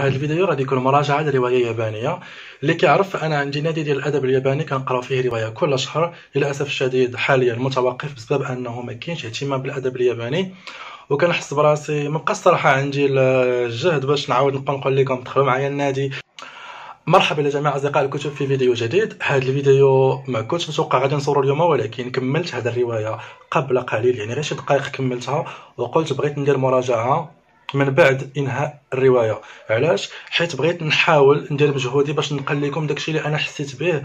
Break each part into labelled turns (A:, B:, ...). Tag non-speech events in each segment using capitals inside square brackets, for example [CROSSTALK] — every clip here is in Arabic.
A: هذا الفيديو غادي يكون مراجعة لروايه يابانية. اللي كيعرف أنا عندي نادي ديال الأدب الياباني كنقراو فيه رواية كل شهر. للأسف الشديد حاليا متوقف بسبب أنه ما كاينش اهتمام بالأدب الياباني. وكنحس براسي مابقاش صراحة عندي الجهد باش نعاود نبقى نقول لكم دخلوا معايا النادي. مرحبا لجميع أصدقاء الكتب في فيديو جديد. هذا الفيديو ما كنتش متوقع غادي نصورو اليوم ولكن كملت هذه الرواية قبل قليل. يعني غير شي دقائق كملتها وقلت بغيت ندير مراجعة. من بعد إنهاء الرواية. علاش؟ حيت بغيت نحاول ندير مجهودي باش نقل لكم داكشي اللي أنا حسيت به.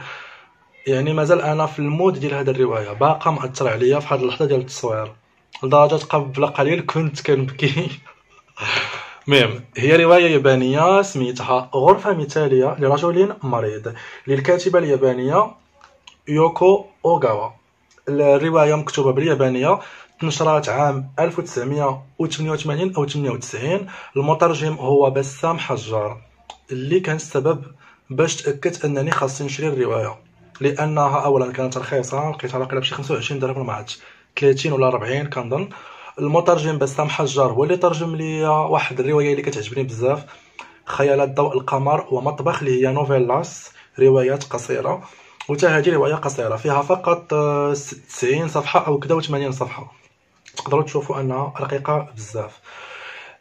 A: يعني مازال أنا في المود ديال هذه الرواية. باقا مأثر عليا في هذه اللحظة ديال التصوير. لدرجة قبل قليل كنت كنبكي. [LAUGHS] المهم هي رواية يابانية سميتها غرفة مثالية لرجل مريض. للكاتبة اليابانية يوكو أوغاوا. الرواية مكتوبة باليابانية. نشرات عام 1988 أو 98 المترجم هو بسام حجار اللي كان السبب باش تأكدت أنني خاصني نشري الرواية لأنها أولا كانت رخيصة لقيتها واقيلا بشي 25 درهم ما عرفتش 30 ولا 40 كنظن المترجم بسام حجار هو اللي ترجم لي واحد الرواية اللي كتعجبني بزاف خيالات ضوء القمر ومطبخ اللي هي نوفيلاس روايات قصيرة. وتا هذه رواية قصيرة فيها فقط 90 صفحة أو كدا و 80 صفحة. تقدروا تشوفوا أنها رقيقة بزاف.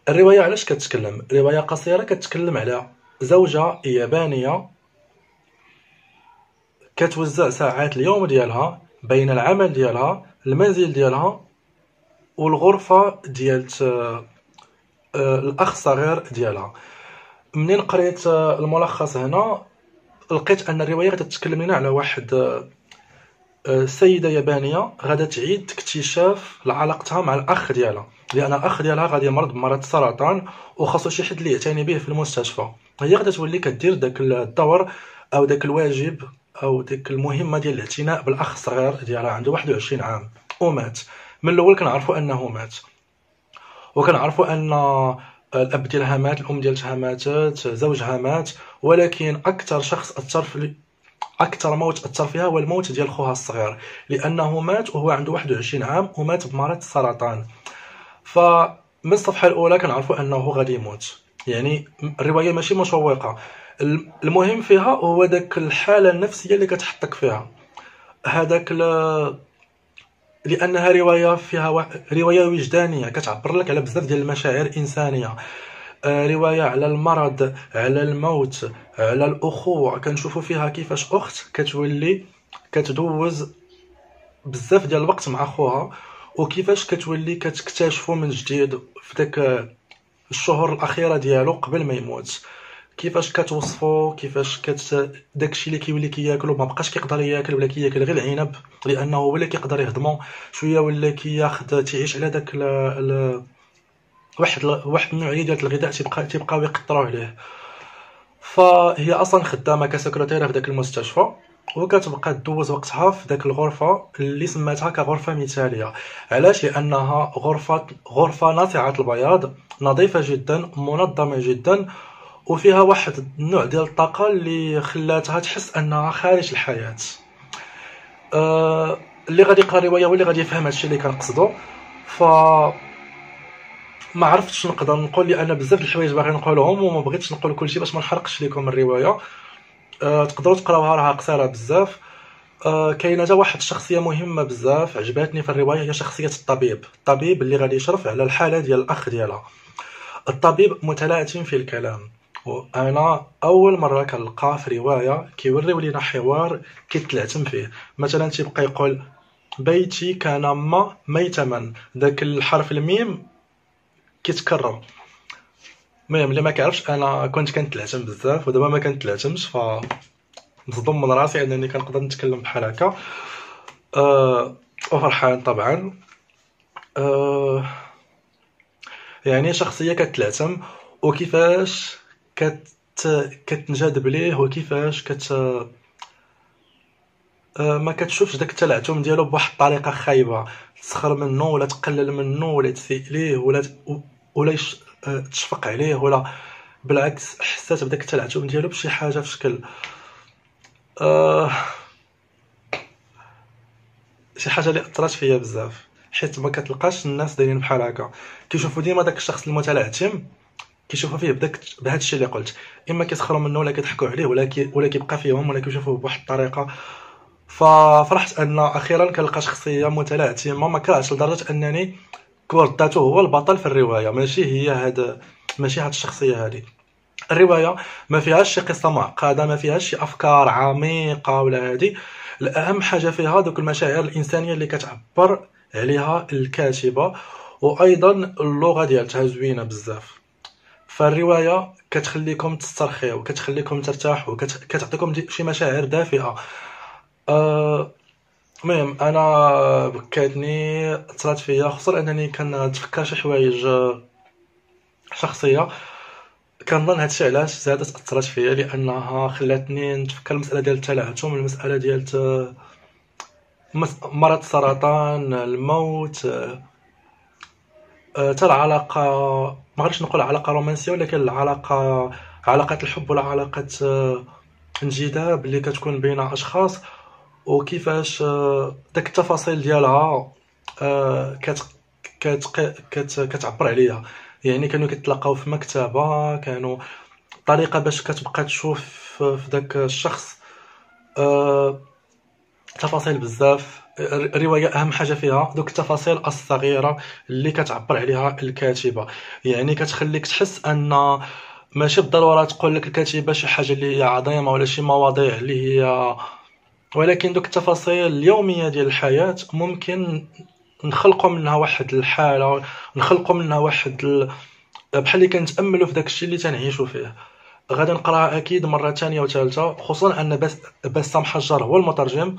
A: الرواية علاش كتكلم؟ رواية قصيرة كتكلم على زوجة يابانية كتوزع ساعات اليوم ديالها بين العمل ديالها المنزل ديالها والغرفة ديال آه، الأخ الصغير ديالها. منين قريت آه، الملخص هنا؟ لقيت أن الرواية كتتكلم لنا على واحد آه، سيدة يابانية غادا تعيد اكتشاف علاقتها مع الأخ ديالها لأن الأخ ديالها غادي يمرض بمرض السرطان وخاصو شي حد اللي يعتني به في المستشفى. هي غادا تولي كدير داك الدور أو داك الواجب أو ديك المهمة ديال الاعتناء بالأخ الصغير ديالها عنده 21 عام ومات. من الأول كنعرفوا أنه مات. وكنعرفوا أن الأب ديالها مات الأم ديالها ماتت زوجها مات ولكن أكثر شخص أثر في أكثر موت أثر فيها هو الموت ديال خوها الصغير لأنه مات وهو عنده 21 عام ومات بمرض السرطان فمن الصفحة الأولى كنعرفوا أنه غادي يموت. يعني الرواية ماشي مشوقة. المهم فيها هو داك الحالة النفسية اللي كتحطك فيها. هذاك ل... لأنها رواية فيها و... رواية وجدانية كتعبر لك على بزاف ديال المشاعر الإنسانية. آه، رواية على المرض على الموت. على الأخوة كنشوفوا فيها كيفاش أخت كتولي كتدوز بزاف ديال الوقت مع خوها وكيفاش كتولي كتكتشفو من جديد في داك الشهور الاخيره ديالو قبل ما يموت. كيفاش كتوصفو كيفاش كت داكشي اللي كيولي كياكلو ما بقاش كيقدر ياكل ولا كياكل غير العنب لأنه اللي كيقدر يهضمو شوية ولا كياخد تعيش على داك ال... واحد واحد النوعية ديال الغذاء تيبقى تيبقاو يقطروا عليه. فهي أصلا خدامة كسكرتيرة في داك المستشفى وكتبقى دوز وقتها في داك الغرفة اللي سماتها كغرفة مثالية. علاش؟ لأنها غرفة غرفة ناصعه البياض نظيفة جدا منظمة جدا وفيها واحد النوع ديال الطاقة اللي خلاتها تحس أنها خارج الحياة. أه اللي غادي يقرأ الروايه واللي غادي يفهم هادشي اللي كنقصدو. ف ما عرفتش نقدر نقول لأن بزاف الحوايج باغي نقولهم وما بغيتش نقول كلشي باش ما نحرقش لكم الرواية. أه تقدروا تقراوها راها قصيرة بزاف. أه كاينة حتى واحد الشخصية مهمة بزاف عجباتني في الرواية هي شخصية الطبيب. الطبيب اللي غادي يشرف على الحالة ديال الأخ ديالها. الطبيب متلاتم في الكلام. وأنا أول مرة كنلقى في رواية كيوريو لينا حوار كيتلعتم فيه. مثلا تيبقى يقول بيتي كان ما ميتما. داك الحرف الميم كيتكرر المهم اللي ما كيعرفش أنا كنت كنتلعثم بزاف ودابا ما كنتلعثمش ف مصدوم من راسي أنني كنقدر نتكلم بحال هكا. أه وفرحان طبعا. أه يعني شخصية كتلعثم وكيفاش كت كتنجذب ليه وكيفاش كت أه ما كتشوفش داك التلعثم ديالو بواحد الطريقة خايبة. تسخر منه ولا تقلل منه ولا تسيء ليه ولا ولا. آه، تشفق عليه ولا بالعكس حسيت بداك التلعثم ديالو بشي حاجة في شكل آه... شي حاجة اللي اثرت فيا بزاف. حيت ما كتلقاش الناس دايرين بحال هكا. كيشوفوا ديما داك الشخص المتلعثم كيشوفوا فيه بداك بهذا الشيء اللي قلت. إما كيسخروا منه ولا كيضحكوا عليه ولا كي ولا كيبقى فيهم ولا كيشوفوه بواحد الطريقة. ففرحت أن أخيرا كنلقى شخصية متلعثمه ما كرهتش لدرجة أنني كون درتو هو البطل في الرواية. ماشي هي هاد ماشي هاد الشخصية هذه الرواية ما فيهاش شي قصة معقدة ما فيهاش شي أفكار عميقة ولا هادي. الأهم حاجة فيها دوك المشاعر الإنسانية اللي كتعبر عليها الكاتبة وأيضا اللغة ديالتها زوينة بزاف. فالرواية كتخليكم تسترخيو كتخليكم ترتاحوا كتعطيكم شي مشاعر دافئة. أه المهم أنا بكاتني أثرت فيا خصوصا أنني كنتفكر شي حوايج شخصية. كنظن هادشي علاش زادت أثرت فيا لأنها خلاتني نتفكر المسألة ديال التلعثم المسألة ديال مرض السرطان الموت حتى العلاقة ما غاديش نقول علاقة رومانسية ولكن العلاقة علاقة الحب ولا علاقه انجذاب اللي كتكون بين أشخاص. وكيفاش داك التفاصيل ديالها كت كت كت كتعبر عليا يعني كانوا كيتلاقاو في مكتبة كانوا طريقة باش كتبقى تشوف في داك الشخص أه تفاصيل بزاف. الروايه أهم حاجة فيها دوك التفاصيل الصغيرة اللي كتعبر عليها الكاتبة. يعني كتخليك تحس أن ماشي بالضرورة تقول لك الكاتبة شي حاجة اللي هي عظيمة ولا شي مواضيع اللي هي ولكن دوك التفاصيل اليومية ديال الحياة ممكن نخلقوا منها واحد الحالة نخلقوا منها واحد ال... بحال اللي كنتأملوا في داك الشيء اللي تنعيشوا فيه. غادي نقرأها أكيد مرة ثانية وثالثه خصوصا أن بس بسام حجار هو المترجم.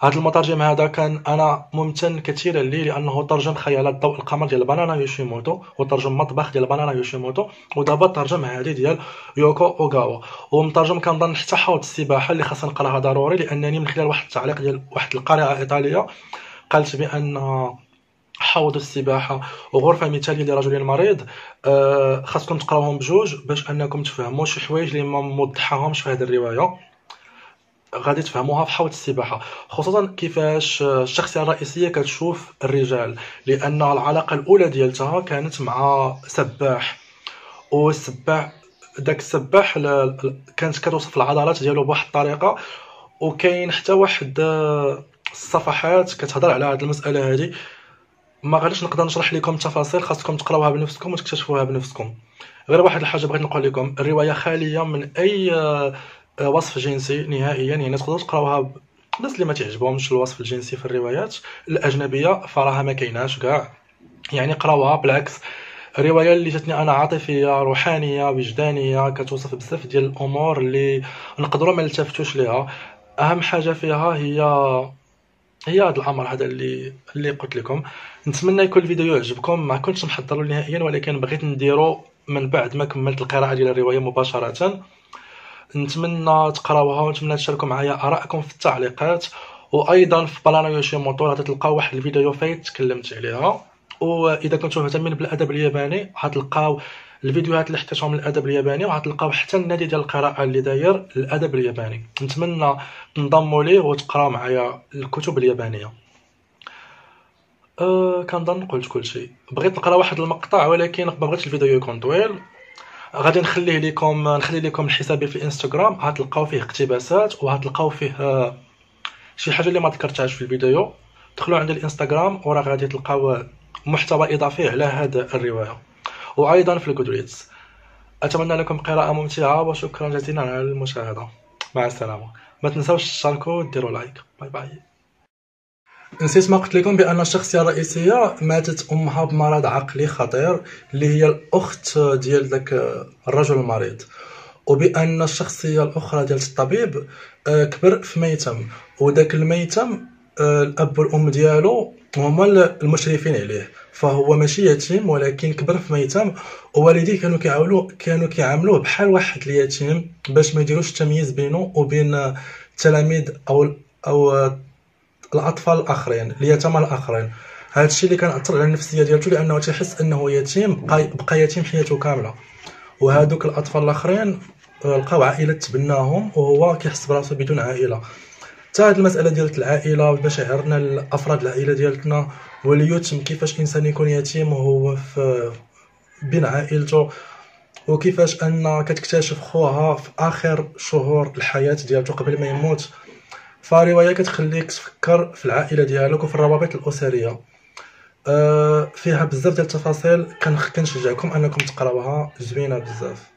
A: هذا المترجم هذا كان أنا ممتن كثيرا ليه لأنه ترجم خيالات ضوء القمر ديال بانانا يوشيموتو وترجم مطبخ ديال بانانا يوشيموتو ودابا ترجم هذه ديال يوكو اوغاوا. ومترجم كنظن حتى حوض السباحة اللي خاصني نقراها ضروري لأنني من خلال واحد التعليق ديال واحد القارئة إيطالية قالت بأن حوض السباحة وغرفة مثالية لرجل مريض آه خاصكم تقراوهم بجوج باش أنكم تفهموا شي حوايج اللي ما موضحاهمش في هذه الرواية. غادي تفهموها في حوض السباحة خصوصا كيفاش الشخصية الرئيسية كتشوف الرجال لأن العلاقة الأولى ديالتها كانت مع سباح والسباح داك السباح كانت كتوصف العضلات ديالو بواحد الطريقة وكاين حتى واحد الصفحات كتهضر على هذه المسألة هذه ما غاديش نقدر نشرح لكم التفاصيل خاصكم تقراوها بنفسكم وتكتشفوها بنفسكم. غير واحد الحاجة بغيت نقول لكم الرواية خالية من أي وصف جنسي نهائيا يعني تقدروا تقراوها الناس اللي ما تعجبهمش الوصف الجنسي في الروايات. الأجنبية فراها ما كايناش كاع. يعني قراوها بالعكس. الرواية اللي جاتني أنا عاطفية روحانية وجدانية كتوصف بزاف ديال الأمور اللي نقدروا ما نلتفتوش ليها. أهم حاجة فيها هي هي هذا الأمر هذا اللي اللي قلت لكم. نتمنى يكون الفيديو يعجبكم. ما كنتش محضر نهائيا ولكن بغيت نديرو من بعد ما كملت القراءة ديال الرواية مباشرة. نتمنى تقراوها ونتمنى تشاركوا معايا آرائكم في التعليقات وأيضا في بانانا يوشيموتو تلقاو واحد الفيديو فايت تكلمت عليها. وإذا كنتو مهتمين بالأدب الياباني غتلقاو الفيديوهات اللي حطيتهم من الادب الياباني وغتلقاو حتى النادي ديال القراءة اللي داير الأدب الياباني. نتمنى تنضموا ليه وتقراو معايا الكتب اليابانية. أه كنظن قلت كل شيء بغيت نقرا واحد المقطع ولكن ما بغيتش الفيديو يكون طويل. غادي نخليه لكم نخلي لكم حسابي في الانستغرام غتلقاو فيه اقتباسات وغتلقاو فيه آه، شي حاجة اللي ما ذكرتهاش في الفيديو. دخلوا عند الإنستغرام وراه غادي تلقاو محتوى إضافي على هذا الرواية. وأيضا في ال Goodreads أتمنى لكم قراءة ممتعة وشكرا جزيلا على المشاهدة. مع السلامة. ما تنساوش تشاركوا وديروا like bye bye نسيت ما قلت لكم بأن الشخصية الرئيسية ماتت أمها بمرض عقلي خطير اللي هي الأخت ديال داك الرجل المريض. وبأن الشخصية الأخرى ديال الطبيب آه، كبر في ميتم. وداك الميتم آه، الأب والأم ديالو هما المشرفين عليه. فهو ماشي يتيم ولكن كبر في ميتم. ووالديه كانوا كيعاولوا كانوا كيعاملوه بحال واحد اليتيم باش ما يديروش التمييز بينه وبين التلاميذ أو أو الأطفال الآخرين اليتامى الآخرين. هذا الشيء اللي كان على النفسية ديالته لأنه تيحس أنه يتيم بقى, يتيم حياته كاملة. وهذوك الأطفال الآخرين آه، لقاو عائلة تبناهم وهو كيحس براسو بدون عائلة. حتى هذه المسألة ديال العائلة ومشاعرنا الأفراد العائلة ديالتنا واليتم كيفاش إنسان يكون يتيم وهو في بين عائلته وكيفاش أن كتكتشف خوها في آخر شهور الحياة ديالته قبل ما يموت. فرواية كتخليك تفكر في العائلة ديالك وفي الروابط الأسرية. أه فيها بزاف ديال التفاصيل كنشجعكم أنكم تقراوها زوينة بزاف.